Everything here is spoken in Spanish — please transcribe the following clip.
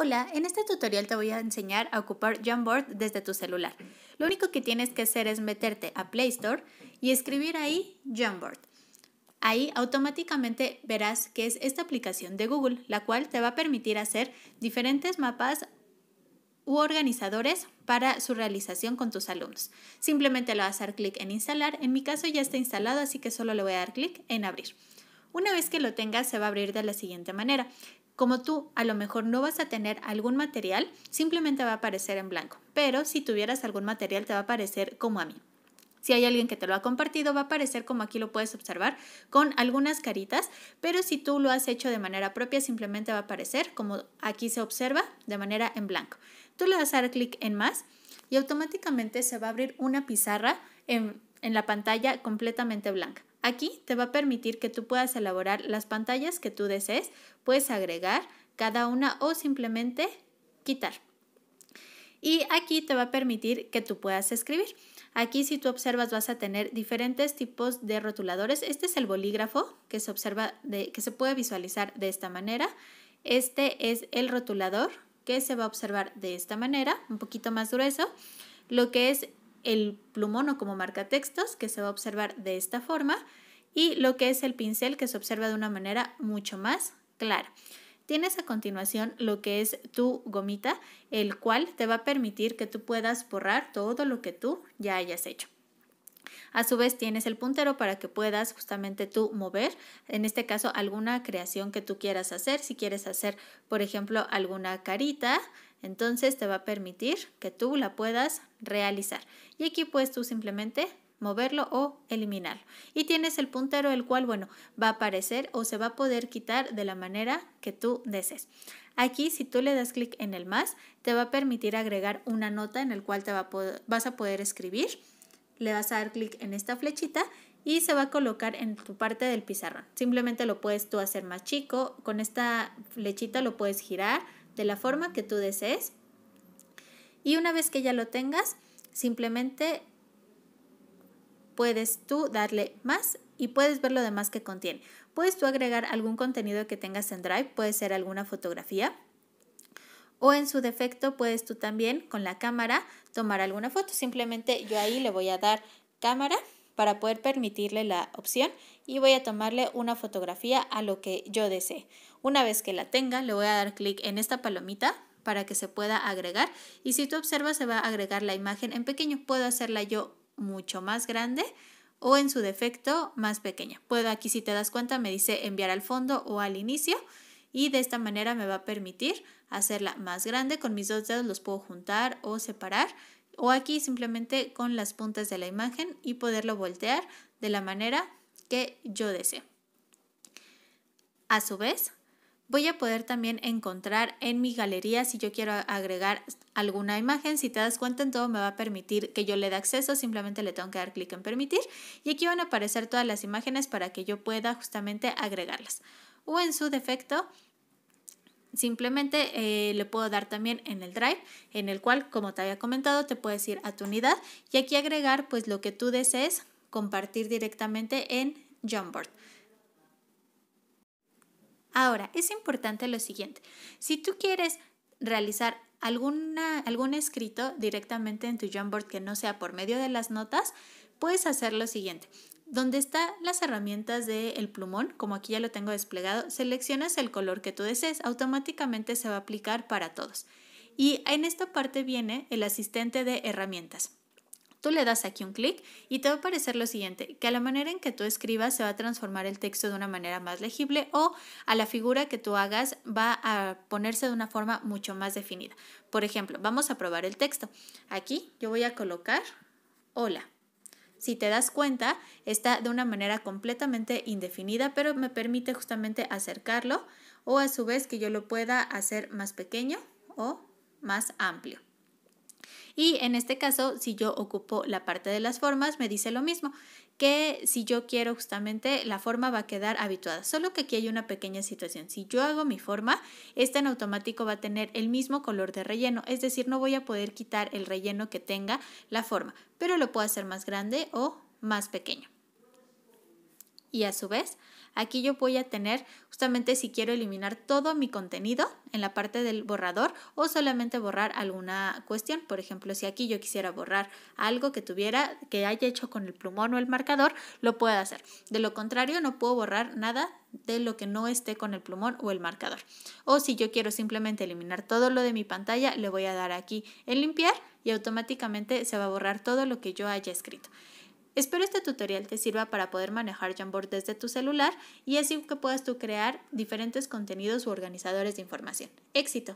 Hola, en este tutorial te voy a enseñar a ocupar Jamboard desde tu celular. Lo único que tienes que hacer es meterte a Play Store y escribir ahí Jamboard. Ahí automáticamente verás que es esta aplicación de Google, la cual te va a permitir hacer diferentes mapas u organizadores para su realización con tus alumnos. Simplemente le vas a dar clic en instalar. En mi caso ya está instalado, así que solo le voy a dar clic en abrir. Una vez que lo tengas, se va a abrir de la siguiente manera. Como tú a lo mejor no vas a tener algún material, simplemente va a aparecer en blanco. Pero si tuvieras algún material, te va a aparecer como a mí. Si hay alguien que te lo ha compartido, va a aparecer como aquí lo puedes observar, con algunas caritas, pero si tú lo has hecho de manera propia, simplemente va a aparecer como aquí se observa, de manera en blanco. Tú le vas a dar clic en más y automáticamente se va a abrir una pizarra en, en la pantalla completamente blanca. Aquí te va a permitir que tú puedas elaborar las pantallas que tú desees, puedes agregar cada una o simplemente quitar. Y aquí te va a permitir que tú puedas escribir. Aquí si tú observas vas a tener diferentes tipos de rotuladores. Este es el bolígrafo que se observa que se puede visualizar de esta manera. Este es el rotulador que se va a observar de esta manera, un poquito más grueso. Lo que es el plumón o como marca textos que se va a observar de esta forma y lo que es el pincel que se observa de una manera mucho más clara. Tienes a continuación lo que es tu gomita, el cual te va a permitir que tú puedas borrar todo lo que tú ya hayas hecho. A su vez tienes el puntero para que puedas justamente tú mover, en este caso alguna creación que tú quieras hacer. Si quieres hacer, por ejemplo, alguna carita, entonces te va a permitir que tú la puedas realizar. Y aquí puedes tú simplemente moverlo o eliminarlo. Y tienes el puntero el cual, bueno, va a aparecer o se va a poder quitar de la manera que tú desees. Aquí, si tú le das clic en el más, te va a permitir agregar una nota en el cual te va vas a poder escribir. Le vas a dar clic en esta flechita y se va a colocar en tu parte del pizarrón. Simplemente lo puedes tú hacer más chico. Con esta flechita lo puedes girar de la forma que tú desees. Y una vez que ya lo tengas, simplemente puedes tú darle más y puedes ver lo demás que contiene. Puedes tú agregar algún contenido que tengas en Drive, puede ser alguna fotografía. O en su defecto puedes tú también con la cámara tomar alguna foto. Simplemente yo ahí le voy a dar cámara para poder permitirle la opción y voy a tomarle una fotografía a lo que yo desee. Una vez que la tenga, le voy a dar clic en esta palomita para que se pueda agregar y si tú observas se va a agregar la imagen en pequeño. Puedo hacerla yo mucho más grande o en su defecto más pequeña. Puedo aquí si te das cuenta me dice enviar al fondo o al inicio y de esta manera me va a permitir hacerla más grande. Con mis dos dedos los puedo juntar o separar o aquí simplemente con las puntas de la imagen y poderlo voltear de la manera que yo deseo. A su vez, voy a poder también encontrar en mi galería si yo quiero agregar alguna imagen. Si te das cuenta, en todo me va a permitir que yo le dé acceso, simplemente le tengo que dar clic en permitir y aquí van a aparecer todas las imágenes para que yo pueda justamente agregarlas. O en su defecto, simplemente eh, le puedo dar también en el drive en el cual como te había comentado te puedes ir a tu unidad y aquí agregar pues lo que tú desees compartir directamente en Jamboard. Ahora, es importante lo siguiente. Si tú quieres realizar algún escrito directamente en tu Jamboard que no sea por medio de las notas, puedes hacer lo siguiente. Donde están las herramientas del plumón, como aquí ya lo tengo desplegado, seleccionas el color que tú desees, automáticamente se va a aplicar para todos. Y en esta parte viene el asistente de herramientas. Tú le das aquí un clic y te va a aparecer lo siguiente, que a la manera en que tú escribas se va a transformar el texto de una manera más legible o a la figura que tú hagas va a ponerse de una forma mucho más definida. Por ejemplo, vamos a probar el texto. Aquí yo voy a colocar hola. Si te das cuenta, está de una manera completamente indefinida, pero me permite justamente acercarlo o a su vez que yo lo pueda hacer más pequeño o más amplio. Y en este caso, si yo ocupo la parte de las formas, me dice lo mismo, que si yo quiero justamente la forma va a quedar habituada. Solo que aquí hay una pequeña situación. Si yo hago mi forma, esta en automático va a tener el mismo color de relleno, es decir, no voy a poder quitar el relleno que tenga la forma, pero lo puedo hacer más grande o más pequeño. Y a su vez, Aquí yo voy a tener justamente si quiero eliminar todo mi contenido en la parte del borrador o solamente borrar alguna cuestión. Por ejemplo, si aquí yo quisiera borrar algo que tuviera, que haya hecho con el plumón o el marcador, lo puedo hacer. De lo contrario, no puedo borrar nada de lo que no esté con el plumón o el marcador. O si yo quiero simplemente eliminar todo lo de mi pantalla, le voy a dar aquí en limpiar y automáticamente se va a borrar todo lo que yo haya escrito. Espero este tutorial te sirva para poder manejar Jamboard desde tu celular y así que puedas tú crear diferentes contenidos u organizadores de información. ¡Éxito!